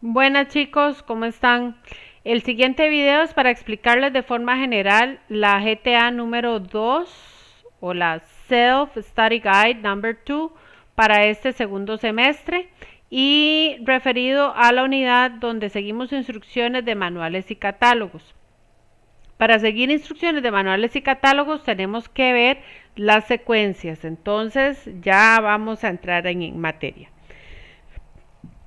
Buenas chicos, ¿cómo están? El siguiente video es para explicarles de forma general la GTA número 2 o la Self Study Guide number 2 para este segundo semestre y referido a la unidad donde seguimos instrucciones de manuales y catálogos. Para seguir instrucciones de manuales y catálogos tenemos que ver las secuencias, entonces ya vamos a entrar en materia.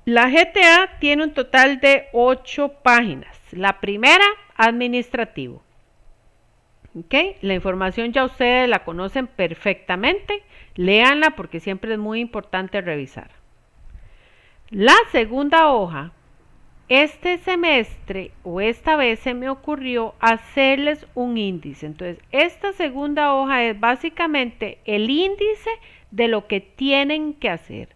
La GTA tiene un total de 8 páginas. La primera, administrativo. ¿Ok? La información ya ustedes la conocen perfectamente. Léanla porque siempre es muy importante revisar. La segunda hoja, este semestre o esta vez se me ocurrió hacerles un índice. Entonces, esta segunda hoja es básicamente el índice de lo que tienen que hacer.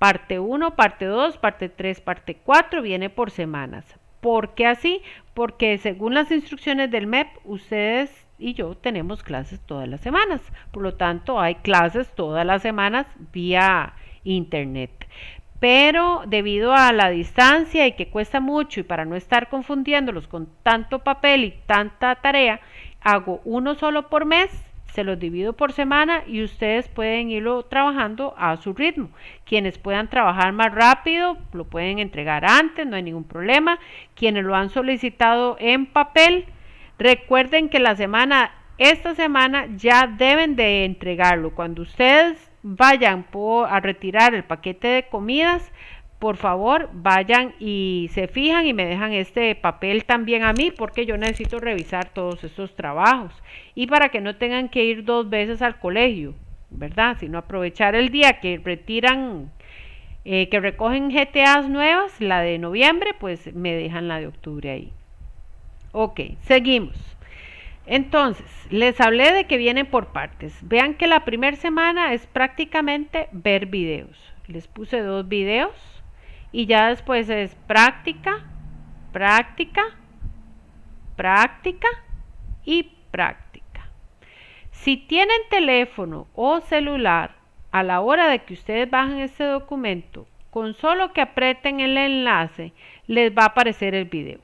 Parte 1, parte 2, parte 3, parte 4 viene por semanas. ¿Por qué así? Porque según las instrucciones del MEP, ustedes y yo tenemos clases todas las semanas. Por lo tanto, hay clases todas las semanas vía internet. Pero debido a la distancia y que cuesta mucho y para no estar confundiéndolos con tanto papel y tanta tarea, hago uno solo por mes se los divido por semana y ustedes pueden irlo trabajando a su ritmo. Quienes puedan trabajar más rápido lo pueden entregar antes, no hay ningún problema. Quienes lo han solicitado en papel, recuerden que la semana, esta semana ya deben de entregarlo. Cuando ustedes vayan a retirar el paquete de comidas, por favor vayan y se fijan y me dejan este papel también a mí porque yo necesito revisar todos estos trabajos y para que no tengan que ir dos veces al colegio, ¿verdad? Sino aprovechar el día que retiran, eh, que recogen GTAs nuevas, la de noviembre, pues me dejan la de octubre ahí. Ok, seguimos. Entonces, les hablé de que vienen por partes. Vean que la primera semana es prácticamente ver videos. Les puse dos videos y ya después es práctica, práctica, práctica y práctica. Si tienen teléfono o celular, a la hora de que ustedes bajen este documento, con solo que aprieten el enlace, les va a aparecer el video.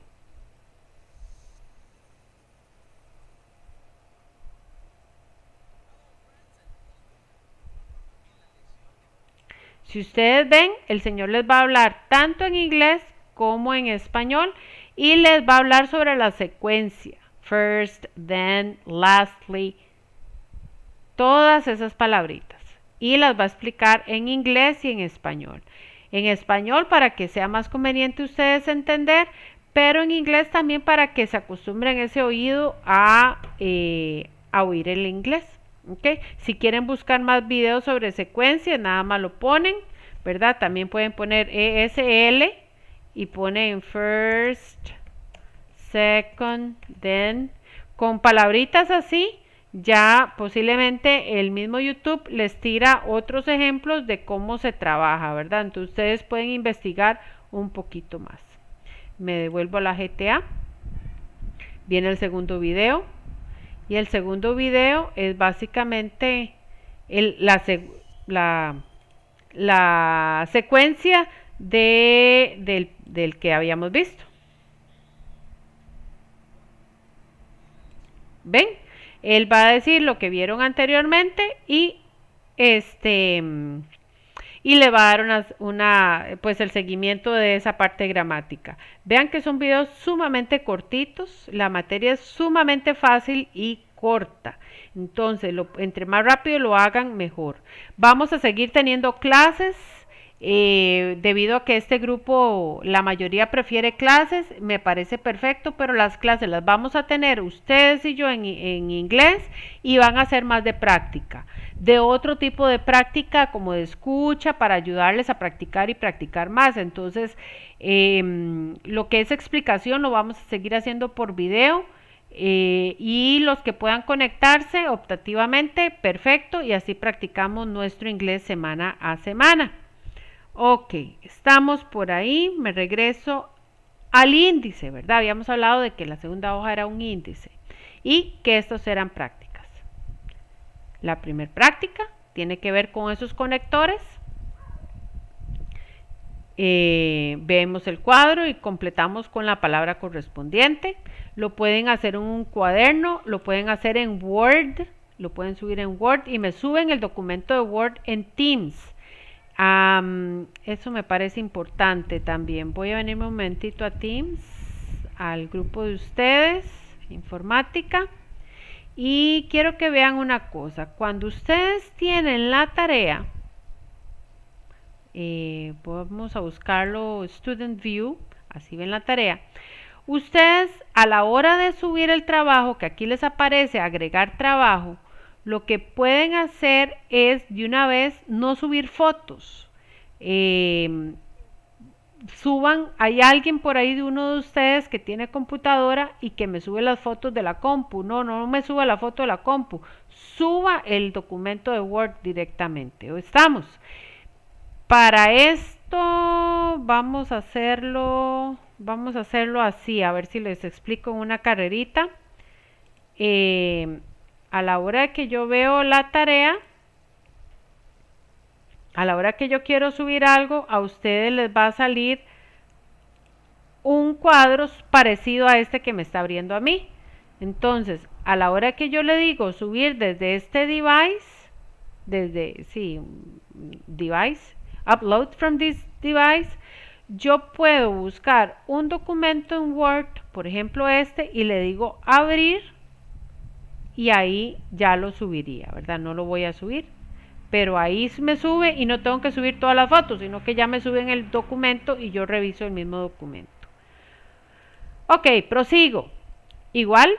Si ustedes ven, el Señor les va a hablar tanto en inglés como en español y les va a hablar sobre la secuencia. First, then, lastly. Todas esas palabritas. Y las va a explicar en inglés y en español. En español para que sea más conveniente ustedes entender, pero en inglés también para que se acostumbren ese oído a, eh, a oír el inglés. Si quieren buscar más videos sobre secuencias, nada más lo ponen, ¿verdad? También pueden poner ESL y ponen first, second, then. Con palabritas así, ya posiblemente el mismo YouTube les tira otros ejemplos de cómo se trabaja, ¿verdad? Entonces ustedes pueden investigar un poquito más. Me devuelvo a la GTA. Viene el segundo video. Y el segundo video es básicamente la, secuencia de, del, que habíamos visto. ¿Ven? Él va a decir lo que vieron anteriormente y este y le va a dar una, pues el seguimiento de esa parte gramática. Vean que son videos sumamente cortitos, la materia es sumamente fácil y corta. Entonces, lo, entre más rápido lo hagan, mejor. Vamos a seguir teniendo clases. Eh, debido a que este grupo, la mayoría prefiere clases, me parece perfecto, pero las clases las vamos a tener ustedes y yo en, inglés y van a ser más de práctica de otro tipo de práctica como de escucha para ayudarles a practicar y practicar más. Entonces, em, lo que es explicación lo vamos a seguir haciendo por video. Eh, y los que puedan conectarse optativamente, perfecto, y así practicamos nuestro inglés semana a semana. Ok, estamos por ahí, me regreso al índice, ¿verdad? Habíamos hablado de que la segunda hoja era un índice y que estos eran prácticas. La primera práctica tiene que ver con esos conectores. eh, vemos el cuadro y completamos con la palabra correspondiente. Lo pueden hacer en un cuaderno, lo pueden hacer en Word, lo pueden subir en Word y me suben el documento de Word en Teams. Eso me parece importante también. Voy a venir un momentito a Teams, al grupo de ustedes, informática. Y quiero que vean una cosa. Cuando ustedes tienen la tarea, eh, vamos a buscarlo Student View, así ven la tarea. Ustedes a la hora de subir el trabajo, que aquí les aparece agregar trabajo, lo que pueden hacer es de una vez no subir fotos. Em, suban, hay alguien por ahí de uno de ustedes que tiene computadora y que me sube las fotos de la compu. No, no me suba la foto de la compu. Suba el documento de Word directamente. ¿O estamos? Para esto vamos a hacerlo, vamos a hacerlo así, a ver si les explico una carrerita. Eh, a la hora que yo veo la tarea, a la hora que yo quiero subir algo, a ustedes les va a salir un cuadro parecido a este que me está abriendo a mí. Entonces, a la hora que yo le digo subir desde este device, desde, sí, device, upload from this device, yo puedo buscar un documento en Word, por ejemplo este, y le digo abrir y ahí ya lo subiría, ¿verdad? No lo voy a subir, pero ahí me sube y no tengo que subir todas las fotos, sino que ya me suben el documento y yo reviso el mismo documento. Ok, prosigo. Igual,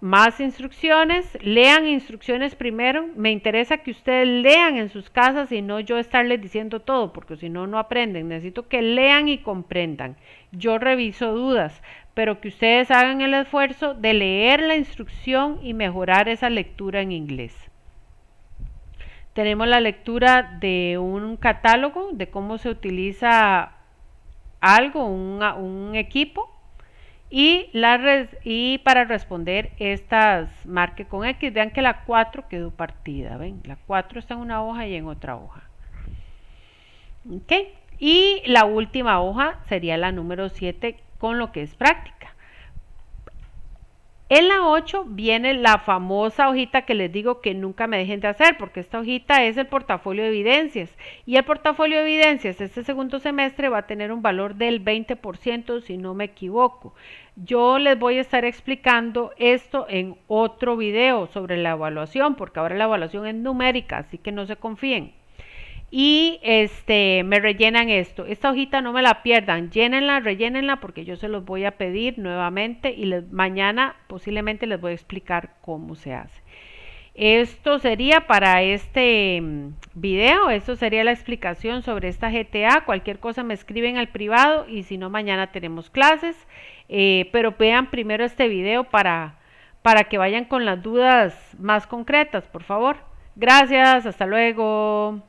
más instrucciones, lean instrucciones primero. Me interesa que ustedes lean en sus casas y no yo estarles diciendo todo, porque si no, no aprenden. Necesito que lean y comprendan. Yo reviso dudas, pero que ustedes hagan el esfuerzo de leer la instrucción y mejorar esa lectura en inglés. Tenemos la lectura de un catálogo de cómo se utiliza algo, un, equipo. Y, la y para responder estas marque con X, vean que la 4 quedó partida. ¿ven? La 4 está en una hoja y en otra hoja. ¿Ok? Y la última hoja sería la número 7 con lo que es práctica. En la 8 viene la famosa hojita que les digo que nunca me dejen de hacer, porque esta hojita es el portafolio de evidencias. Y el portafolio de evidencias este segundo semestre va a tener un valor del 20%, si no me equivoco. Yo les voy a estar explicando esto en otro video sobre la evaluación, porque ahora la evaluación es numérica, así que no se confíen y este me rellenan esto. Esta hojita no me la pierdan, llénenla, rellénenla porque yo se los voy a pedir nuevamente y mañana posiblemente les voy a explicar cómo se hace. Esto sería para este mm, video, esto sería la explicación sobre esta GTA. Cualquier cosa me escriben al privado y si no mañana tenemos clases. Eh, pero vean primero este video para, para que vayan con las dudas más concretas, por favor. Gracias, hasta luego.